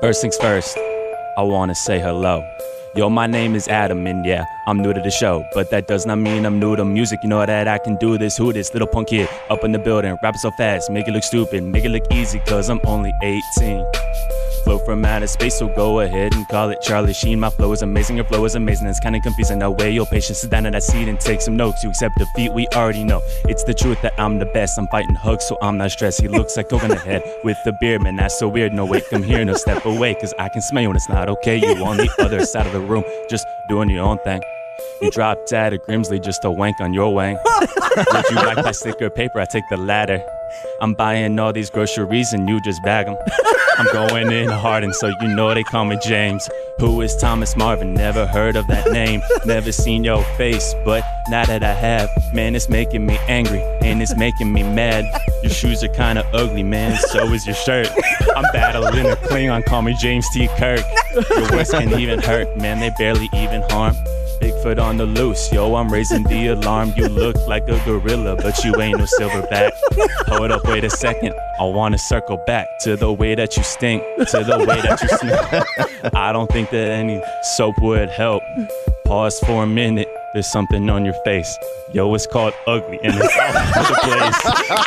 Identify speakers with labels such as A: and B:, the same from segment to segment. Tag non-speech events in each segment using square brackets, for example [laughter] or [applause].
A: First things first, I wanna say hello. Yo, my name is Adam, and yeah, I'm new to the show. But that does not mean I'm new to music. You know that I can do this, who this, little punk kid up in the building, rapping so fast, make it look stupid, make it look easy, cause I'm only 18 flow from outer space, so go ahead and call it Charlie Sheen. My flow is amazing, your flow is amazing. It's kinda confusing. No way, your patience sit down at that seat and take some notes. You accept defeat, we already know. It's the truth that I'm the best. I'm fighting hugs, so I'm not stressed. He looks like coconut head with the beard, man. That's so weird. No, wait, come here, no step away, cause I can smell you when it's not okay. You on the other side of the room, just doing your own thing. You dropped out of Grimsley just to wank on your wang. Would you like my or paper? I take the latter. I'm buying all these groceries and you just bag them. [laughs] I'm going in hard and so you know they call me James. Who is Thomas Marvin? Never heard of that name. Never seen your face, but now that I have, man, it's making me angry and it's making me mad. Your shoes are kinda ugly, man. So is your shirt. I'm battling a Klingon. Call me James T. Kirk. Your words can even hurt, man. They barely even harm. Bigfoot on the loose, yo, I'm raising the alarm. You look like a gorilla, but you ain't no silverback. Hold up, wait a second. I wanna circle back to the way that you stink, to the way that you smell. I don't think that any soap would help. Pause for a minute. There's something on your face. Yo, it's called ugly, and it's all over the place.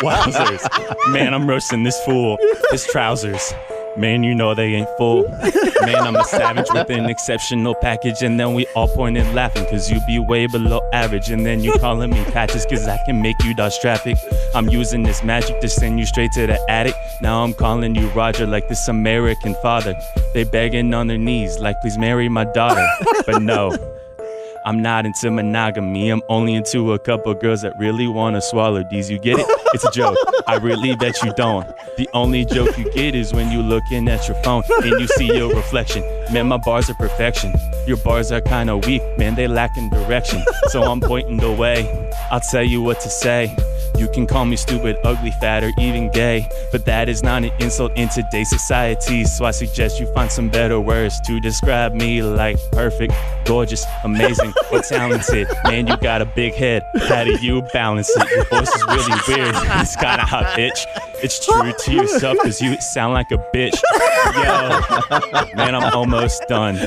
A: Wowzers. Man, I'm roasting this fool. His trousers. Man, you know they ain't full. Man, I'm a savage with an exceptional package. And then we all pointed laughing, cause you be way below average. And then you calling me patches, cause I can make you dodge traffic. I'm using this magic to send you straight to the attic. Now I'm calling you Roger like this American father. They begging on their knees, like, please marry my daughter. But no. I'm not into monogamy. I'm only into a couple girls that really wanna swallow these. You get it? It's a joke. I really bet you don't. The only joke you get is when you looking at your phone and you see your reflection. Man, my bars are perfection. Your bars are kinda weak, man. They lacking direction. So I'm pointing the way. I'll tell you what to say. You can call me stupid, ugly, fat, or even gay, but that is not an insult in today's society. So I suggest you find some better words to describe me like perfect, gorgeous, amazing, [laughs] or talented. Man, you got a big head. How do you balance it? Your voice is really weird. It's kinda hot, pitch. It's true to yourself because you sound like a bitch. [laughs] Yo, man, I'm almost done.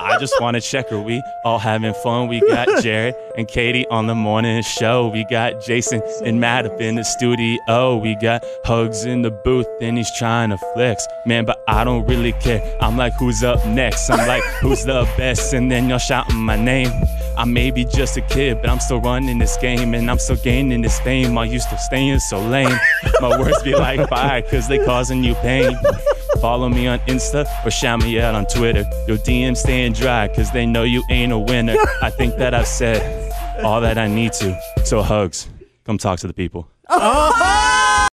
A: I just want to check are we all having fun? We got [laughs] Jared and Katie on the morning show. We got Jason and Matt up in the studio. We got Hugs in the booth and he's trying to flex. Man, but I don't really care. I'm like, who's up next? I'm like, who's the best? And then y'all shouting my name. I may be just a kid, but I'm still running this game and I'm still gaining this fame. I used to staying so lame. My words be like fire, cause they causing you pain. Follow me on Insta or shout me out on Twitter. Your DMs staying dry, cause they know you ain't a winner. I think that I've said all that I need to. So hugs. Come talk to the people.
B: Oh!